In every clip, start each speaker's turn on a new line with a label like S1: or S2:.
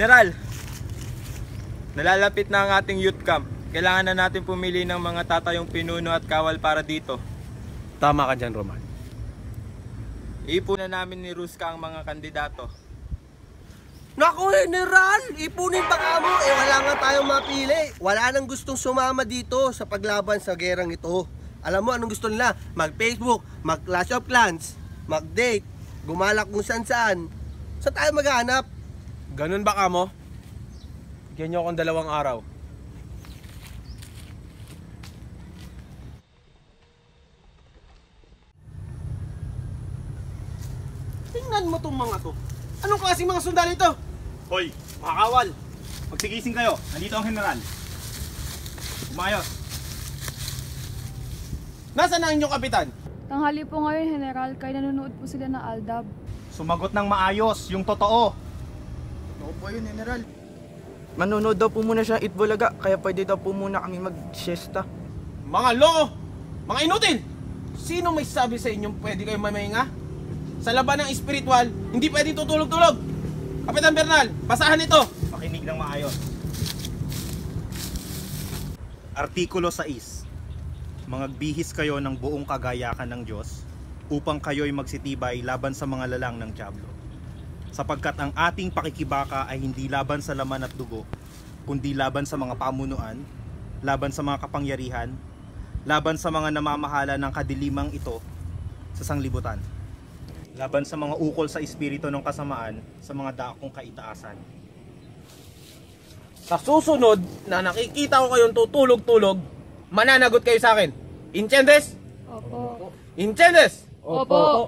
S1: General, nalalapit na ang ating youth camp. Kailangan na natin pumili ng mga tatayong pinuno at kawal para dito.
S2: Tama ka dyan, Roman.
S1: Iipunan namin ni Ruska ang mga kandidato.
S3: Naku, General! Ipunin pa ka mo! Eh, wala nga tayong mapili. Wala nang gustong sumama dito sa paglaban sa gerang ito. Alam mo anong gusto nila? Mag-Facebook, mag-Clash of Clans, mag-date, gumalak kung saan saan. Saan tayo maghanap?
S2: Ganun ba ka mo? Bigyan niyo akong dalawang araw.
S3: Tingnan mo tong mga to. Anong klaseng mga sundalo ito?
S4: Hoy, mga kawal! Magsigising kayo. Nandito ang general. Umayos.
S3: Nasaan na inyong kapitan?
S5: Tanghali po ngayon, General, kaya nanonood po sila ng Aldab.
S4: Sumagot ng maayos, yung totoo.
S6: Manonood daw po muna siya ng Itbulaga, kaya pwede daw po muna kami mag-siesta.
S3: Mga loko! Mga inutil! Sino may sabi sa inyong pwede kayo mamahinga? Sa laban ng espiritual, hindi pwede tutulog-tulog! Kapitan Bernal, basahan ito!
S4: Makinig ng maayos. Artikulo 6. Mangagbihis kayo ng buong kagayakan ng Diyos upang kayo'y magsitibay laban sa mga lalang ng Diablo. Sapagkat ang ating pakikibaka ay hindi laban sa laman at dugo, kundi laban sa mga pamunuan, laban sa mga kapangyarihan, laban sa mga namamahala ng kadilimang ito sa sanglibutan, laban sa mga ukol sa espiritu ng kasamaan sa mga dakong kaitaasan.
S3: Sa susunod na nakikita ko kayong tutulog-tulog, mananagot kayo sa akin. Inchendes?
S5: Opo.
S3: Inchendes?
S5: Opo.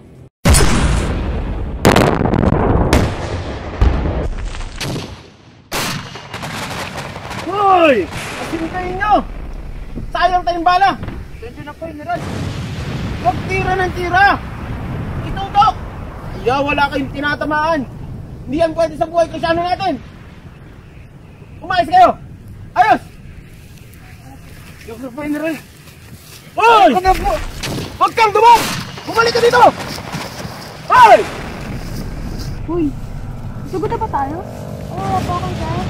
S3: Hoy! Pasintayin nyo! Sayang tayong bala! Tensyon na po, General. Huwag tira ng tira! Kaya wala kayong tinatamaan. Hindi yan pwede sa buhay kasyano natin. Umayos kayo! Ayos! Yung na po, General. Hoy! Huwag kang dumog! Bumalik ka dito! Hoy!
S5: Uy, sugod na ba tayo? Oo, po ako dyan.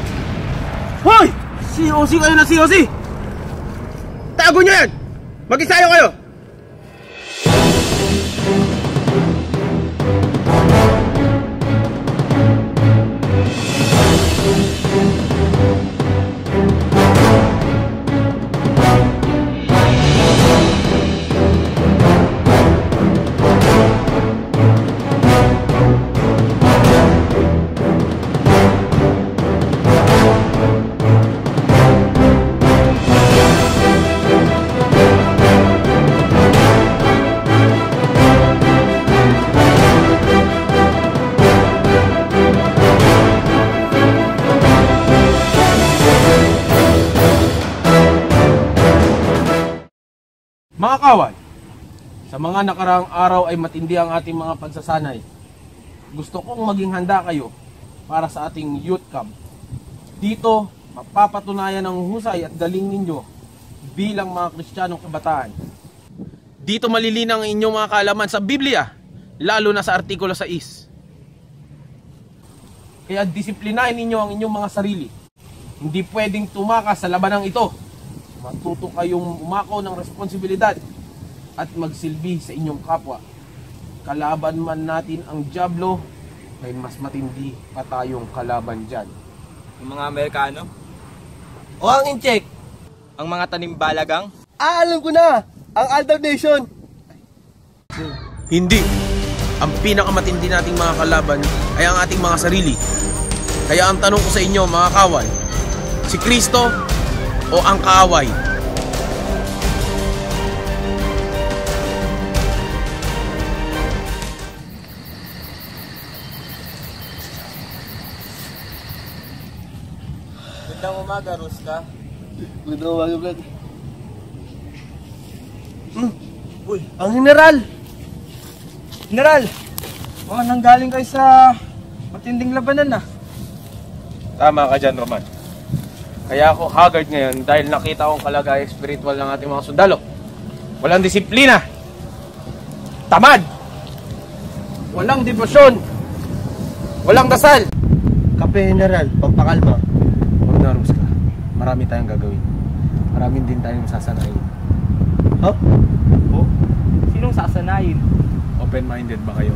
S3: Hoy! COC kayo na COC! Tago nyo yan! Mag-isayo kayo! Mga kawal, sa mga nakaraang araw ay matindi ang ating mga pagsasanay. Gusto kong maging handa kayo para sa ating youth camp. Dito, mapapatunayan ang husay at galing ninyo bilang mga Kristiyanong kabataan. Dito malilinang ang inyong mga kaalaman sa Biblia, lalo na sa Artikulo 6. Kaya disiplinahin ninyo ang inyong mga sarili. Hindi pwedeng tumakas sa labanang ito matuto kayong umako ng responsibilidad at magsilbi sa inyong kapwa. Kalaban man natin ang Diablo, may mas matindi pa tayong kalaban dyan.
S1: Yung mga Amerikano,
S3: O ang incheck?
S1: ang mga tanimbalagang,
S3: Ah, alam ko na! Ang Aldab Nation!
S2: Hindi. Ang pinakamatindi nating mga kalaban ay ang ating mga sarili. Kaya ang tanong ko sa inyo mga kawal, si Kristo o ang kaaway?
S1: Gandang umaga, Ruska.
S3: Good morning, Brad. Hmm. Uy, ang general!
S6: General! Oh, nanggaling kayo sa
S1: Matinding labanan na.
S3: Tama ka dyan, Roman. Kaya ako haggard ngayon dahil nakita kong kalagay spiritual ng ating mga sundalo. Walang disiplina. Tamad. Walang debosyon. Walang dasal.
S2: Kape, General. Pampakalma.
S3: Huwag na, Rums ka. Marami tayong gagawin. Marami din tayong sasanayin.
S2: Huh?
S1: Sinong sasanayin?
S3: Open-minded ba kayo?